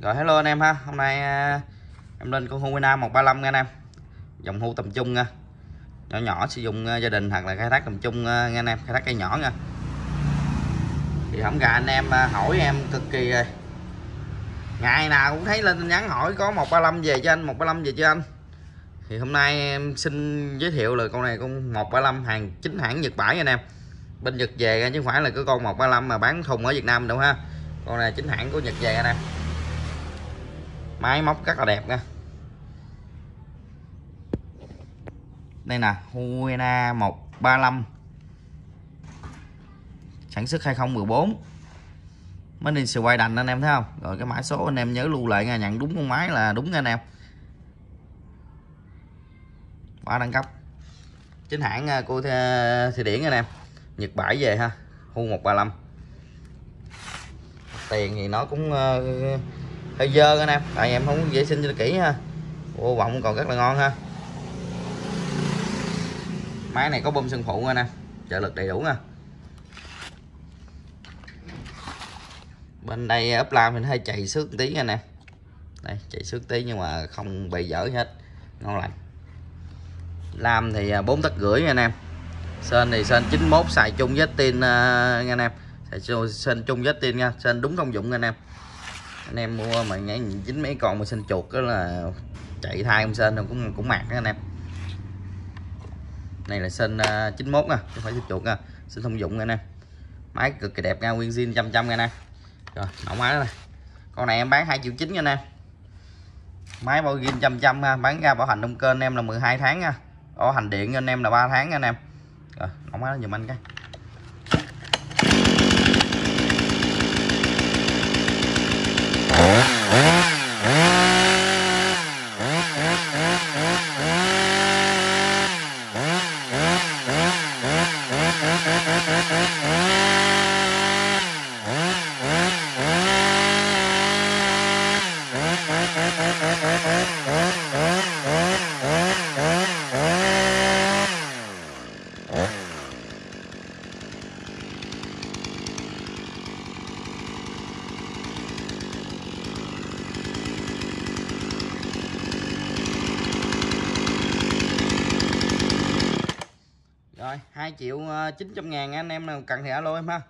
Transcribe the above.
Rồi, hello anh em ha. Hôm nay à, em lên con Humina 135 nha anh em. Dòng hưu tầm trung nha. Nhỏ nhỏ sử dụng à, gia đình hoặc là khai thác tầm trung à, nha anh em. Khai thác cây nhỏ nha. Thì không gà anh em hỏi em cực kỳ rồi. Ngày nào cũng thấy lên tin nhắn hỏi có 135 về cho anh 135 về cho anh. Thì hôm nay em xin giới thiệu là con này con 135 hàng, chính hãng Nhật Bãi anh em. Bên Nhật về chứ không phải là cái con 135 mà bán thùng ở Việt Nam đâu ha. Con này chính hãng của Nhật về anh em máy móc rất là đẹp nha. Đây nè Huena 135 sản xuất 2014 mới đi quay đành anh em thấy không? Rồi cái mã số anh em nhớ lưu lại nha nhận đúng con máy là đúng nha anh em. Quá đẳng cấp. Chính hãng à, của à, Thụy Điển anh em. Nhật bãi về ha Hu 135 tiền thì nó cũng uh, hơi dơ anh em tại em không vệ sinh cho kỹ ha. Ô vọng còn rất là ngon ha. Máy này có bơm sân phụ anh em trợ lực đầy đủ nha bên đây ốp lam thì hơi chạy xước tí anh em đây, chạy xước tí nhưng mà không bị dở hết. Ngon lành. Lam thì à, bốn tấc rưỡi nha anh em sên thì sên 91 xài chung với tin à, nha anh em sên chung với tin nha. Sên đúng công dụng nha anh em anh em mua mà nhảy dính mấy con mà sinh chuột đó là chạy thai không sên cũng cũng mạt đó anh em. Này là sên uh, 91 nha không phải sinh chuột nha sinh thông dụng nha anh em. Máy cực kỳ đẹp nha nguyên zin trăm trăm nha anh em. Rồi mẫu máy này. Con này em bán 2 triệu chín nha anh em. Máy bao zin trăm trăm ha bán ra bảo hành đông cơ anh em là 12 tháng nha. Bảo hành điện anh em là 3 tháng nha anh em. Rồi máy nó giùm anh cái. Rồi 2 triệu ờ, 900 ngàn anh em nào cần thì alo em ha.